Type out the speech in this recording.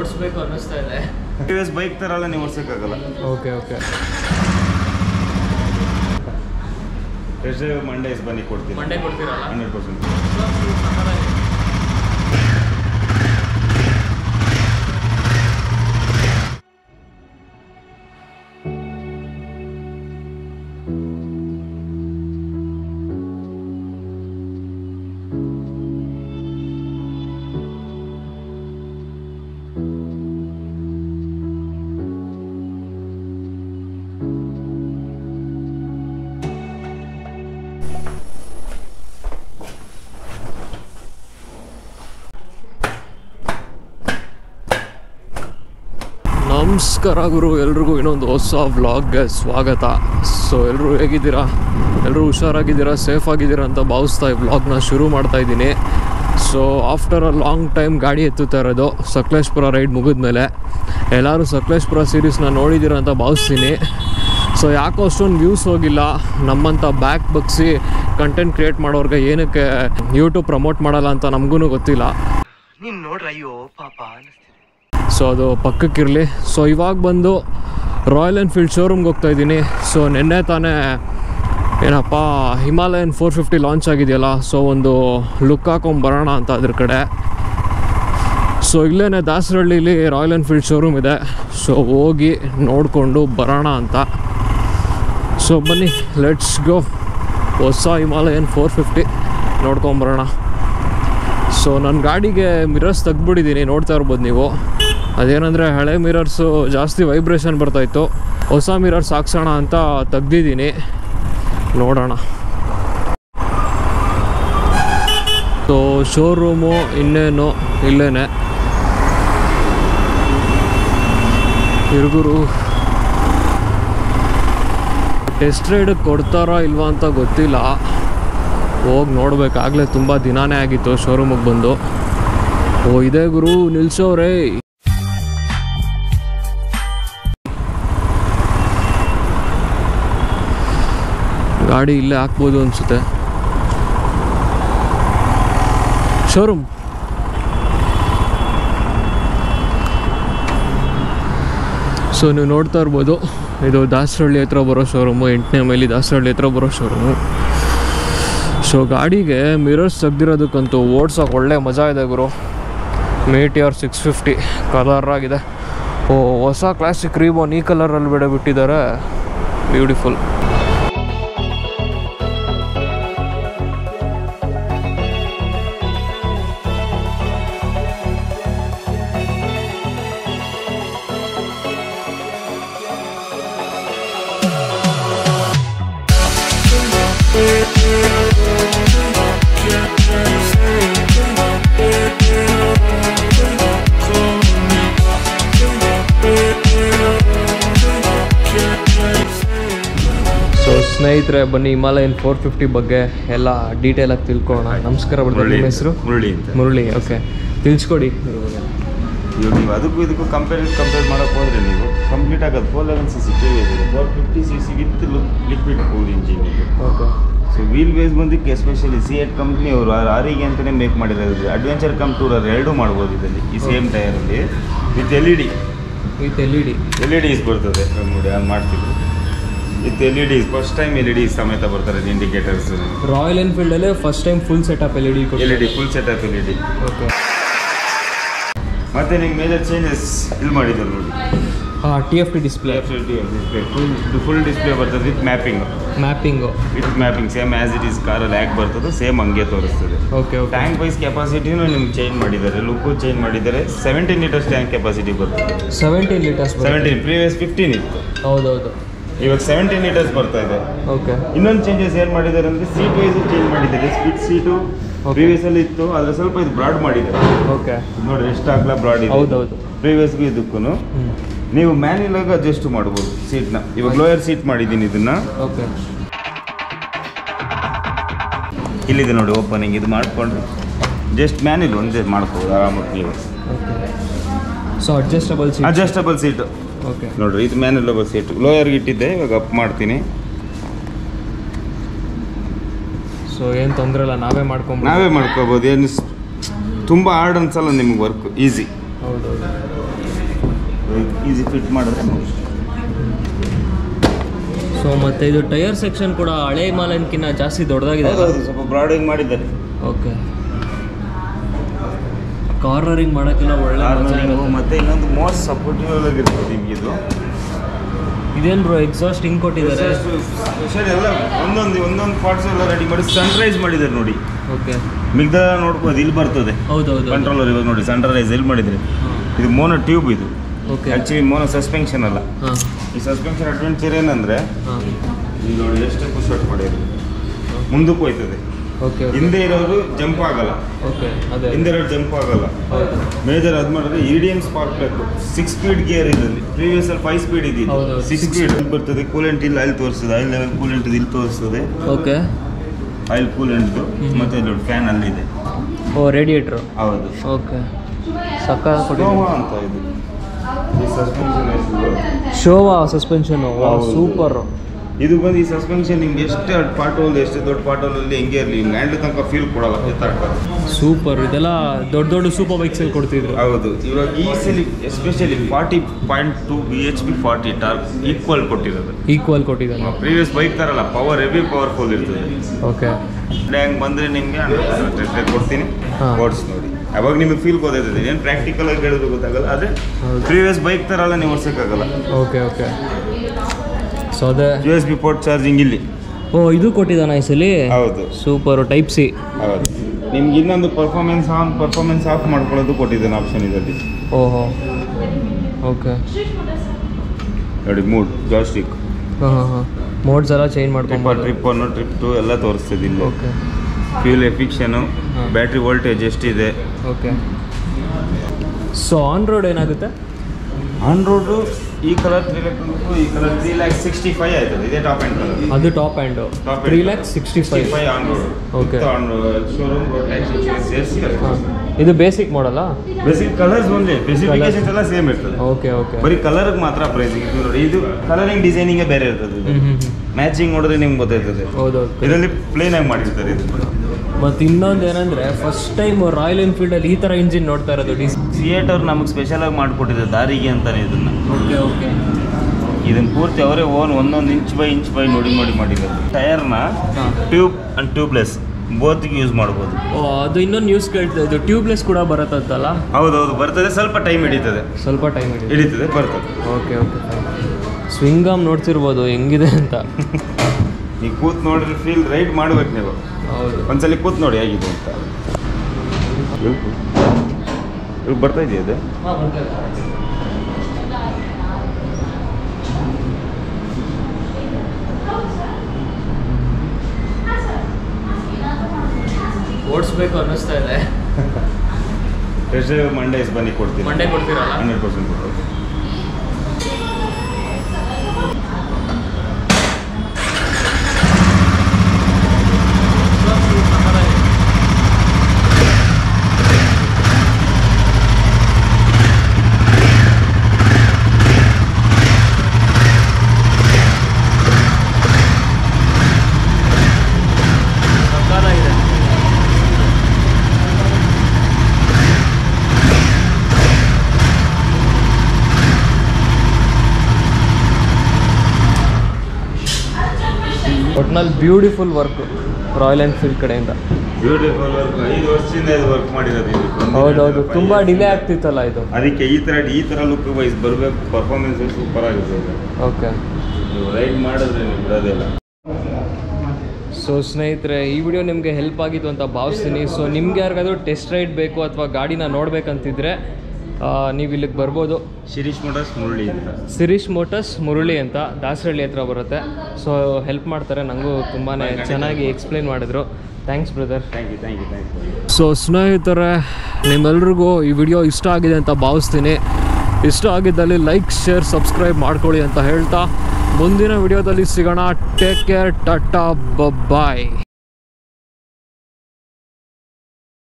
ಓಡಿಸ್ಬೇಕು ಅನ್ನಿಸ್ತಾ ಇದೆ. T V S bike ಥರ ಎಲ್ಲ ನೀವು ಓಡಿಸೋಕ್ಕಾಗಲ್ಲ. Okay okay test drive Monday is ಬನ್ನಿ ಕೊಡ್ತೀನಿ. ಮಂಡೇ ಕೊಡ್ತೀರಲ್ಲ? ಹಂಡ್ರೆಡ್ ಪರ್ಸೆಂಟ್ ನಮಸ್ಕಾರ ಗುರು ಎಲ್ರಿಗೂ ಇನ್ನೊಂದು ಹೊಸ ವ್ಲಾಗ್ಗೆ ಸ್ವಾಗತ. ಸೊ ಎಲ್ಲರೂ ಹೇಗಿದ್ದೀರಾ? ಎಲ್ಲರೂ ಹುಷಾರಾಗಿದ್ದೀರಾ? ಸೇಫ್ ಆಗಿದ್ದೀರಾ ಅಂತ ಭಾವಿಸ್ತಾ ಈ ವ್ಲಾಗ್ನ ಶುರು ಮಾಡ್ತಾ ಇದ್ದೀನಿ. So after a long time ಗಾಡಿ ಎತ್ತುತ್ತಾ ಇರೋದು, ಸಕಲೇಶ್ಪುರ ರೈಡ್ ಮುಗಿದ್ಮೇಲೆ. ಎಲ್ಲರೂ ಸಕಲೇಶ್ಪುರ ಸೀರೀಸ್ನ ನೋಡಿದ್ದೀರಾ ಅಂತ ಭಾವಿಸ್ತೀನಿ. ಸೊ ಯಾಕೋ ಅಷ್ಟೊಂದು ವ್ಯೂಸ್ ಹೋಗಿಲ್ಲ. ನಮ್ಮಂಥ ಬ್ಯಾಕ್ ಬಗ್ಸಿ ಕಂಟೆಂಟ್ ಕ್ರಿಯೇಟ್ ಮಾಡೋರ್ಗೆ ಏನಕ್ಕೆ ಯೂಟ್ಯೂಬ್ ಪ್ರಮೋಟ್ ಮಾಡಲ್ಲ ಅಂತ ನಮಗೂ ಗೊತ್ತಿಲ್ಲ. ನೀನು ನೋಡ್ರಿ, ಅಯ್ಯೋ, ಪಾಪ. ಸೊ ಅದು ಪಕ್ಕಕ್ಕಿರಲಿ. ಸೊ ಇವಾಗ ಬಂದು ರಾಯಲ್ ಎನ್ಫೀಲ್ಡ್ ಶೋರೂಮ್ಗೆ ಹೋಗ್ತಾ ಇದ್ದೀನಿ. ಸೊ ನಿನ್ನೆ ತಾನೇ ಏನಪ್ಪ ಹಿಮಾಲಯನ್ ಫೋರ್ ಫಿಫ್ಟಿ ಲಾಂಚ್ ಆಗಿದೆಯಲ್ಲ? ಸೊ ಒಂದು ಲುಕ್ ಹಾಕೊಂಡು ಬರೋಣ ಅಂತ ಅದ್ರ ಕಡೆ. ಸೊ ಇಲ್ಲೇ ದಾಸರಹಳ್ಳಿಲಿ ರಾಯಲ್ ಎನ್ಫೀಲ್ಡ್ ಶೋರೂಮ್ ಇದೆ. ಸೊ ಹೋಗಿ ನೋಡಿಕೊಂಡು ಬರೋಣ ಅಂತ. ಸೊ ಬನ್ನಿ ಲೆಟ್ಸ್ ಗೋ ಹೊಸ ಹಿಮಾಲಯನ್ ಫೋರ್ ಫಿಫ್ಟಿ ನೋಡ್ಕೊಂಬರೋಣ ಸೊ ನನ್ನ ಗಾಡಿಗೆ ಮಿರರ್ಸ್ ತೆಗ್ದುಬಿಟ್ಟಿದ್ದೀನಿ ನೋಡ್ತಾ ಇರ್ಬೋದು ನೀವು. ಅದೇನಂದರೆ ಹಳೆ ಮಿರರ್ಸು ಜಾಸ್ತಿ ವೈಬ್ರೇಷನ್ ಬರ್ತಾಯಿತ್ತು. ಹೊಸ ಮಿರರ್ಸ್ ಹಾಕ್ಸೋಣ ಅಂತ ತೆಗ್ದಿದ್ದೀನಿ. ನೋಡೋಣ. ಸೊ ಶೋರೂಮು ಇನ್ನೇನು ಇಲ್ಲೇನೆ. ಇರುಗುರು ಟೆಸ್ಟ್ ರೈಡ್ ಕೊಡ್ತಾರಾ ಇಲ್ವಾ ಅಂತ ಗೊತ್ತಿಲ್ಲ. ಹೋಗಿ ನೋಡಬೇಕಾಗಲೇ ತುಂಬ ದಿನಾನೇ ಆಗಿತ್ತು ಶೋರೂಮಿಗೆ ಬಂದು. ಓ, ಇದೇ ಗುರು, ನಿಲ್ಸೋರೇ. ಗಾಡಿ ಇಲ್ಲೇ ಹಾಕ್ಬೋದು ಅನಿಸುತ್ತೆ. ಶೋರೂಮ್ ಸೊ ನೀವು ನೋಡ್ತಾ ಇರ್ಬೋದು, ಇದು ದಾಸರಳ್ಳಿ ಹತ್ರ ಬರೋ ಶೋರೂಮು ಎಂಟನೇ ಮೈಲಿ ದಾಸರಳ್ಳಿ ಹತ್ರ ಬರೋ ಶೋರೂಮು ಸೊ ಗಾಡಿಗೆ ಮಿರರ್ಸ್ ತೆಗ್ದಿರೋದಕ್ಕಂತೂ ಓಡ್ಸೋಕೆ ಒಳ್ಳೆ ಮಜಾ ಇದೆ ಗುರು. ಮೇಟಿಆರ್ ಸಿಕ್ಸ್ ಫಿಫ್ಟಿ ಕಲರ್ ಆಗಿದೆ. ಓ, ಹೊಸ ಕ್ಲಾಸಿಕ್ ರೀಬೋನ್ ಈ ಕಲರಲ್ಲಿ ಬಿಡ ಬಿಟ್ಟಿದ್ದಾರೆ ಬ್ಯೂಟಿಫುಲ್ ಸೊ ಸ್ನೇಹಿತರೆ ಬನ್ನಿ ಹಿಮಾಲಯನ್ ಫೋರ್ ಫಿಫ್ಟಿ ಬಗ್ಗೆ ಎಲ್ಲ ಡೀಟೇಲಾಗಿ ತಿಳ್ಕೊಳ್ಳೋಣ. ನಮಸ್ಕಾರ ಬರ್ತಾರೆ ನಿಮ್ಮ ಹೆಸರು? ಮುರುಳಿ ಅಂತ. ಮುರಳಿ ಓಕೆ ತಿಳಿಸ್ಕೊಡಿ. ಇವಾಗ ನೀವು ಅದಕ್ಕೂ ಇದಕ್ಕೂ ಕಂಪೇರ್ ಕಂಪೇರ್ ಮಾಡೋಕೆ ಹೋದ್ರೆ ನೀವು ಕಂಪ್ಲೀಟ್ ಆಗೋದು four eleven C C K four fifty C C with liquid cool engine ಇದು. ಓಕೆ ಸೊ ವೀಲ್ ಬೇಸ್ ಬಂದಕ್ಕೆ ಎಸ್ಪೆಷಲಿ ಸಿ ಎಟ್ ಕಂಪ್ನಿ ಅವರು ಆರಿಗೆ ಅಂತಲೇ ಮೇಕ್ ಮಾಡಿರೋದು. ಅಡ್ವೆಂಚರ್ ಕಮ್ ಟೂರರ್ ಎರಡೂ ಮಾಡ್ಬೋದು ಇದರಲ್ಲಿ ಈ same ಟೈರಲ್ಲಿ with L E D with L E D L E Ds ಬರ್ತದೆ. ನೋಡಿ ಅದು ಮಾಡ್ತಿದ್ರು. With L E D first time L E D ಸಮೇತ ಬರ್ತಾರೆ indicators Royal ಎನ್ಫೀಲ್ಡಲ್ಲೇ first time full setup L E D L E D full setup L E D okay ಮತ್ತೆ ನಿಮ್ಗೆ major changes ಇಲ್ಲಿ ಮಾಡಿದ್ದಾರೆ ನೋಡಿ. ಹಾಂ T F T display display full full display ಬರ್ತದೆ with mapping mapping with mapping same as it is ಕಾರಲ್ಲಿ ಹ್ಯಾಕ್ ಬರ್ತದೆ ಸೇಮ್ ಹಂಗೆ ತೋರಿಸ್ತದೆ. ಓಕೆ ಓಕೆ ಟ್ಯಾಂಕ್ ವೈಸ್ ಕೆಪಾಸಿಟಿನೂ ನಿಮ್ಗೆ ಚೇಂಜ್ ಮಾಡಿದ್ದಾರೆ ಲುಕ್ಕು ಚೇಂಜ್ ಮಾಡಿದ್ದಾರೆ ಸೆವೆಂಟೀನ್ ಲೀಟರ್ಸ್ ಟ್ಯಾಂಕ್ ಕೆಪಾಸಿಟಿ ಬರ್ತದೆ. Seventeen litres seventeen previous fifteen ಇತ್ತು. ಹೌದೌದು. ಇವಾಗ ಸೆವೆಂಟೀನ್ ಲೀಟರ್ಸ್ ಬರ್ತಾ ಇದೆ. ಓಕೆ ಇನ್ನೊಂದು ಚೇಂಜಸ್ ಏನು ಮಾಡಿದ್ದಾರೆ ಅಂದರೆ ಸೀಟ್ ವೈಸ್ ಚೇಂಜ್ ಮಾಡಿದ್ದಾರೆ. Split seat. ಪ್ರೀವಿಯಸ್ ಅಲ್ಲಿ ಇತ್ತು ಆದರೆ ಸ್ವಲ್ಪ ಇದು ಬ್ರಾಡ್ ಮಾಡಿದ್ದಾರೆ. ಓಕೆ ನೋಡಿ ಎಷ್ಟು ಆಗ್ಲಾ ಬ್ರಾಡ್ ಇದೆ. ಹೌದೌದು. ಪ್ರೀವಿಯಸ್ಗೂ ಇದಕ್ಕೂ ನೀವು ಮ್ಯಾನ್ಯಲ್ ಆಗಿ ಅಡ್ಜಸ್ಟ್ ಮಾಡ್ಬೋದು ಸೀಟ್ನ ಇವಾಗ ಲೋಯರ್ ಸೀಟ್ ಮಾಡಿದ್ದೀನಿ ಇದನ್ನ. ಓಕೆ ಇಲ್ಲಿದೆ ನೋಡಿ ಓಪನಿಂಗ್ ಇದು ಮಾಡಿಕೊಂಡು ಜಸ್ಟ್ ಮ್ಯಾನ್ಯಲ್ ಒಂದೇ ಮಾಡ್ಬೋದು ಆರಾಮಾಗಿ. ನೀವು so adjustable seat adjustable seat ನೋಡ್ರಿ ಇದು ಮ್ಯಾನ್ಯಲ್ ಸೀಟ್ ಲೋಯರ್ಗೆ ಇಟ್ಟಿದ್ದೆ ಇವಾಗ ಅಪ್ ಮಾಡ್ತೀನಿ. ಸೊ ಏನು ತೊಂದರೆ ಇಲ್ಲ ನಾವೇ ಮಾಡ್ಕೊಂಡು ನಾವೇ ಮಾಡ್ಕೋಬೋದು. ಏನು ತುಂಬ ಹಾರ್ಡ್ ಅನ್ಸಲ್ಲ ನಿಮ್ಗೆ ವರ್ಕ್ ಈಸಿ ಈಸಿ ಫಿಟ್ ಮಾಡಿದ್ರೆ. ಸೊ ಮತ್ತೆ ಇದು ಟೈರ್ ಸೆಕ್ಷನ್ ಕೂಡ ಹಳೆ ಹಿಮಾಲಯನ್ಕಿಂತ ಜಾಸ್ತಿ ದೊಡ್ಡದಾಗಿದೆ ಸ್ವಲ್ಪ ಬ್ರಾಡಿಂಗ್ ಮಾಡಿದ್ದಾರೆ. ಓಕೆ ಕಾರ್ನರಿಂಗ್ ಮಾಡೋಕ್ಕೆಲ್ಲ ಒಳ್ಳೆ. ಮತ್ತೆ ಇನ್ನೊಂದು ಮೋಸ್ಟ್ ಸಪೋರ್ಟಿವ್ ಆಗಿರ್ತದೆ ನಿಮ್ಗೆ ಇದು. ಇದೇನು ಬ್ರೋ ಎಕ್ಸಾಸ್ಟ್ ಹಿಂಗೆ ಕೊಟ್ಟಿದ್ದಾರೆ? ಸರ್ ಎಲ್ಲ ಒಂದೊಂದು ಒಂದೊಂದು ಪಾರ್ಟ್ಸ್ ಎಲ್ಲ ರೆಡಿ ಮಾಡಿ ಸನ್ರೈಸ್ ಮಾಡಿದ್ದಾರೆ ನೋಡಿ. ಓಕೆ ಮಿಗ್ದ ನೋಡ್ಬೋದು ಇಲ್ಲಿ ಬರ್ತದೆ. ಹೌದೌದು. ಕಂಟ್ರೋಲರ್ ಇವಾಗ ನೋಡಿ ಸನ್ರೈಸ್ ಇಲ್ಲಿ ಮಾಡಿದರೆ ಇದು ಮೋನೋ ಟ್ಯೂಬ್ ಇದು. ಓಕೆ ಆ್ಯಕ್ಚುಲಿ ಮೋನೋ ಸಸ್ಪೆನ್ಷನ್ ಅಲ್ಲ. ಈ ಸಸ್ಪೆನ್ಷನ್ ಅಡ್ವೆಂಚರ್ ಏನಂದರೆ ಈಗ ನೋಡಿ ಎಷ್ಟು ಪುಷ್ ಮಾಡಿದ್ರು. ಮುಂದಕ್ಕೆ ಹೋಯ್ತದೆ. ಹಿಂದೆ ಇರೋರು ಜಂಪ್ ಆಗಲ್ಲ. ಹಿಂದೆ ಇರೋರು ಜಂಪ್ ಆಗಲ್ಲ. ಮೇಜರ್ ಅದು ಮಾಡಿದ್ರೆ ಇ ಡಿ ಎಂ ಸ್ಪಾರ್ಕ್ ಬೇಕು. ಸಿಕ್ಸ್ ಸ್ಪೀಡ್ ಗೇರ್ ಇದರಲ್ಲಿ. ಪ್ರೀವಿಯಸ್ ಅಲ್ಲಿ ಫೈವ್ ಸ್ಪೀಡ್ ಇದೆ ಸಿಕ್ಸ್ ಸ್ಪೀಡ್ ಬರ್ತದೆ. ಕೂಲೆಂಟ್ ಇಲ್ಲಿ ಅಲ್ಲಿ ತೋರಿಸ್ತದೆ ಅಲ್ಲಿ ಲೆವೆಲ್ ಕೂಲೆಂಟ್ ಇಲ್ಲಿ ತೋರಿಸ್ತದೆ ಓಕೆ ಆಯಿಲ್ ಕೂಲ್ ಹ್ಮ್. ಮತ್ತೆ ಇಲ್ಲಿ ಫ್ಯಾನ್ ಅಲ್ಲಿದೆ. ಓ ರೇಡಿಯೇಟರ್ ಹೌದು. ಓಕೆ ಸಕ್ಕ ಅಂತ ಇದು. Suspension ಶೋವಾ suspension. ಸೂಪರ್ ಇದು ಬಂದು ಈ ಸಸ್ಪೆನ್ಷನ್ ನಿಮ್ಗೆ ಎಷ್ಟು ಪಾರ್ಟ್ ಹೋಲ್ ಎಷ್ಟು ದೊಡ್ಡ ಪಾರ್ಟ್ ಅಲ್ಲಿ ಹೆಂಗೆ ಇರಲಿ ನಿಮ್ಗೆ ಹ್ಯಾಂಡ್ಲ್ ತನಕ ಫೀಲ್ ಕೊಡಲ್ಲ ಸೂಪರ್ ಇದೆಲ್ಲ ದೊಡ್ಡ ದೊಡ್ಡ ಸೂಪರ್ ಬೈಕ್ಸಲ್ಲಿ ಕೊಡ್ತಿದ್ರು. ಹೌದು. ಇವಾಗ ಈ ಸಲಿ especially forty point two B H P forty torque equal ಕೊಟ್ಟಿರೋದು. ಈಕ್ವಲ್ ಕೊಟ್ಟಿದ್ದಾರೆ. ಪ್ರೀವಿಯಸ್ ಬೈಕ್ ತರಲ್ಲ ಪವರ್ ಹೆವಿ ಪವರ್ಫುಲ್ ಇರ್ತದೆ. ಓಕೆ ಹಂಗೆ ಬಂದರೆ ನಿಮಗೆ ಕೊಡ್ತೀನಿ. ಓಡಿಸ್ ಓಡಿಸಿ ನೋಡಿ. ಅವಾಗ ನಿಮಗೆ ಫೀಲ್ ಗೊತ್ತಾಯ್ತದೆ. ಏನು ಪ್ರಾಕ್ಟಿಕಲ್ ಆಗಿ ಹೇಳೋದು ಗೊತ್ತಾಗಲ್ಲ. ಆದರೆ. ಪ್ರೀವಿಯಸ್ ಬೈಕ್ ತರಲ್ಲ ನೀವು ಓಡಿಸೋಕ್ಕಾಗಲ್ಲ. ಓಕೆ ಓಕೆ ಸೊ ಅದೇ U S B port charging ಇಲ್ಲಿ. ಓ ಇದು ಕೊಟ್ಟಿದ್ದಾನ ಈ ಸಲಿ? ಹೌದು. ಸೂಪರು ಟೈಪ್ ಸಿ ಹೌದು. ನಿಮ್ಗೆ ಇನ್ನೊಂದು ಪರ್ಫಾರ್ಮೆನ್ಸ್ ಆನ್ ಪರ್ಫಾರ್ಮೆನ್ಸ್ ಆಫ್ ಮಾಡ್ಕೊಳ್ಳೋದು ಕೊಟ್ಟಿದ್ದಾನೆ ಆಪ್ಷನ್ ಇದರಲ್ಲಿ. ಓಹೋ. ಓಕೆ ನೋಡಿ ಮೂಡ್ ಜಾಸ್ಟಿಕ್ ಹಾಂ ಹಾಂ ಹಾಂ. ಮೋಡ್ಸ್ ಎಲ್ಲ ಚೇಂಜ್ ಮಾಡ್ಕೊಂಡು ಟ್ರಿಪ್ ಒನ್ ಟ್ರಿಪ್ ಟು ಎಲ್ಲ ತೋರಿಸ್ತದೆ ಇಲ್ಲಿ. Okay fuel ಎಫಿಕ್ಷನು. ಬ್ಯಾಟ್ರಿ ವೋಲ್ಟೇಜ್ ಎಷ್ಟಿದೆ. ಓಕೆ ಸೊ ಆನ್ ರೋಡ್ ಏನಾಗುತ್ತೆ? ಆನ್ ರೋಡು ಈ ಕಲರ್ ತ್ರೀ ಲ್ಯಾಕ್ ಈ colour three lakh sixty five ಆಯ್ತದೆ ಇದೇ ಟಾಪ್ ಆ್ಯಂಡ್ ಕಲರ್ ಅದು top and top three. Lakh sixty five five on road okay on showroom ಇದು basic model basic colours ಒಂದೇ specifications ಎಲ್ಲ same ಇರ್ತದೆ. Okay okay ಬರೀ ಕಲರ್ಗೆ ಮಾತ್ರ ಪ್ರೈಸಿಂಗ್ ಇದು ನೋಡಿ. ಇದು ಕಲರಿಂಗ್ ಡಿಸೈನಿಂಗ್ ಬೇರೆ ಇರ್ತದೆ. ಮ್ಯಾಚಿಂಗ್ ನೋಡಿದ್ರೆ ನಿಮ್ಗೆ ಗೊತ್ತಾಯ್ತದೆ ಹೌದು ಇದರಲ್ಲಿ ಪ್ಲೇನ್ ಆಗಿ ಮಾಡಿರ್ತಾರೆ ಇದು. ಮತ್ತು ಇನ್ನೊಂದು ಏನಂದರೆ ಫಸ್ಟ್ ಟೈಮ್ ರಾಯಲ್ ಎನ್ಫೀಲ್ಡಲ್ಲಿ ಈ ಥರ ಇಂಜಿನ್ ನೋಡ್ತಾ ಇರೋದು ಡಿ ಥಿಯೇಟರ್ ನಮಗೆ ಸ್ಪೆಷಲ್ ಆಗಿ ಮಾಡಿಕೊಟ್ಟಿದ್ದಾರೆ ದಾರಿಗೆ ಅಂತಾನೆ ಇದನ್ನ. Okay okay. ಇದನ್ನ ಪೂರ್ತಿ ಅವರೇ ಓನ್ ಒಂದೊಂದು ಇಂಚ್ ಬೈ ಇಂಚ್ ಬೈ ನೋಡಿ ನೋಡಿ ಮಾಡಿದ್ದಾರೆ ಟೈರ್ನ ಟ್ಯೂಬ್ ಅಂಡ್ ಟ್ಯೂಬ್ಲೆಸ್ ಬೋತ್ಗೆ ಯೂಸ್ ಮಾಡ್ಬೋದು. ಅದು ಇನ್ನೊಂದು ನ್ಯೂಸ್ ಕೇಳ್ತಾ ಇದು ಟ್ಯೂಬ್ಲೆಸ್ ಕೂಡ ಬರುತ್ತಂತಲ್ಲ ಹೌದೌದು ಬರ್ತದೆ ಸ್ವಲ್ಪ ಟೈಮ್ ಹಿಡಿತದೆ. ಸ್ವಲ್ಪ ಟೈಮ್ ಹಿಡಿತದೆ. ಬರ್ತದೆ. ಓಕೆ ಓಕೆ ಸ್ವಿಂಗಮ್ ನೋಡ್ತಿರ್ಬೋದು ಹೆಂಗಿದೆ ಅಂತ. ನೀವು ಕೂತ್ ನೋಡ್ರಿ ಫೀಲ್ ರೈಡ್ ಮಾಡ್ಬೇಕು ನೀವು. ಹೌದು. ಒಂದ್ಸಲಿ ಕೂತ್ ನೋಡಿ ಹೇಗಿದೆ ಅಂತ. ಇವಾಗ ಬರ್ತಾ ಇದೆಯಾ ಅದು? ಓಡಿಸ್ಬೇಕು ಅನ್ನಿಸ್ತಾ ಇದೆ. ಮಂಡೇ ಬನ್ನಿ ಕೊಡ್ತೀನಿ. ಮಂಡೇ ಕೊಡ್ತೀರಾ ಹಂಡ್ರೆಡ್ ಪರ್ಸೆಂಟ್ ಕೊಡ್ತೀನಿ. ಒಟ್ನಲ್ಲಿ ಬ್ಯೂಟಿಫುಲ್ ವರ್ಕ್ ರಾಯಲ್ ಎನ್ಫೀಲ್ಡ್ ಕಡೆಯಿಂದ. ಬ್ಯೂಟಿಫುಲ್ ವರ್ಕ್ ಐದು ವರ್ಷದಿಂದ ಇದು ವರ್ಕ್ ಮಾಡಿರೋದು ಇದು. ಹೌದೌದು. ತುಂಬಾ ಡಿಲೇ ಆಗ್ತಿತ್ತಲ್ಲ ಇದು. ಅದಕ್ಕೆ ಈ ತರ ಈ ತರ ಲುಕ್ ವೈಸ್ ಬರಬೇಕು. ಪರ್ಫಾರ್ಮೆನ್ಸ್ ಸೂಪರ್ ಆಗಿರ್ತದೆ ಓಕೆ. ನೀವು ರೈಡ್ ಮಾಡಿದ್ರೆ ನೀವು ಬಿಡೋದಿಲ್ಲ ಸೊ ಸ್ನೇಹಿತರೆ ಈ ವಿಡಿಯೋ ನಿಮಗೆ ಹೆಲ್ಪ್ ಆಗಿತ್ತು ಅಂತ ಭಾವಿಸ್ತೀನಿ. ಸೊ ನಿಮ್ಗೆ ಯಾರಿಗಾದ್ರೂ ಟೆಸ್ಟ್ ರೈಡ್ ಬೇಕು ಅಥವಾ ಗಾಡಿನ ನೋಡ್ಬೇಕಂತಿದ್ರೆ ನೀವು ಇಲ್ಲಿಗೆ ಬರ್ಬೋದು. ಶಿರೀಶ್ ಮೋಟರ್ಸ್ ಮುರುಳಿ ಅಂತ. ಸಿರೀಶ್ ಮೋಟರ್ಸ್ ಮುರುಳಿ ಅಂತ ದಾಸರಳ್ಳಿ ಹತ್ರ ಬರುತ್ತೆ. ಸೊ ಹೆಲ್ಪ್ ಮಾಡ್ತಾರೆ. ನನಗೂ ತುಂಬಾ ಚೆನ್ನಾಗಿ ಎಕ್ಸ್ಪ್ಲೈನ್ ಮಾಡಿದ್ರು. Thanks brother thank you thank you thank you so ಸ್ನೇಹಿತರೆ ನಿಮ್ಮೆಲ್ರಿಗೂ ಈ ವಿಡಿಯೋ ಇಷ್ಟ ಆಗಿದೆ ಅಂತ ಭಾವಿಸ್ತೀನಿ. ಇಷ್ಟ ಆಗಿದ್ದಲ್ಲಿ ಲೈಕ್ ಶೇರ್ ಸಬ್ಸ್ಕ್ರೈಬ್ ಮಾಡ್ಕೊಳ್ಳಿ ಅಂತ ಹೇಳ್ತಾ. ಮುಂದಿನ ವಿಡಿಯೋದಲ್ಲಿ ಸಿಗೋಣ. ಟೇಕ್ ಕೇರ್ ಟಾಟಾ ಬಾಯ್